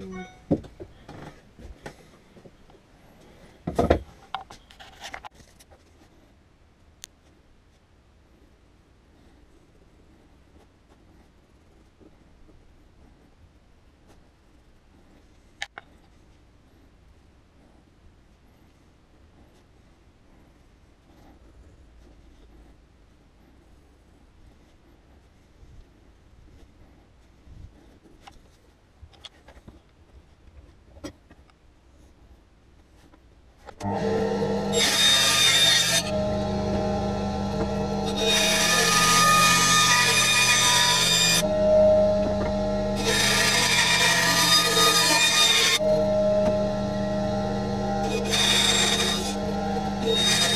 you. Thank you.